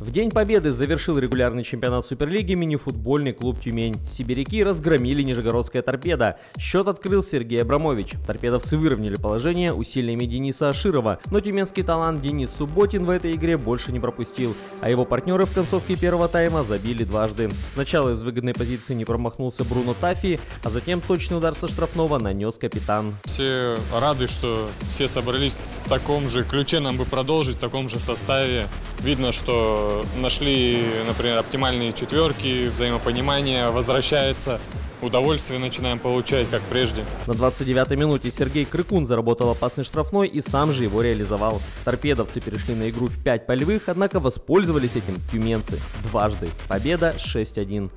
В День Победы завершил регулярный чемпионат Суперлиги мини-футбольный клуб «Тюмень». Сибиряки разгромили Нижегородская торпеда. Счет открыл Сергей Абрамович. Торпедовцы выровняли положение усилиями Дениса Аширова, но тюменский талант Денис Субботин в этой игре больше не пропустил, а его партнеры в концовке первого тайма забили дважды. Сначала из выгодной позиции не промахнулся Бруно Тафи, а затем точный удар со штрафного нанес капитан. Все рады, что все собрались в таком же ключе, нам бы продолжить в таком же составе. Видно, что нашли, например, оптимальные четверки, взаимопонимание возвращается удовольствие начинаем получать, как прежде. На 29-й минуте Сергей Крыкун заработал опасный штрафной и сам же его реализовал. Торпедовцы перешли на игру в 5 полевых, однако воспользовались этим тюменцы дважды. Победа 6-1.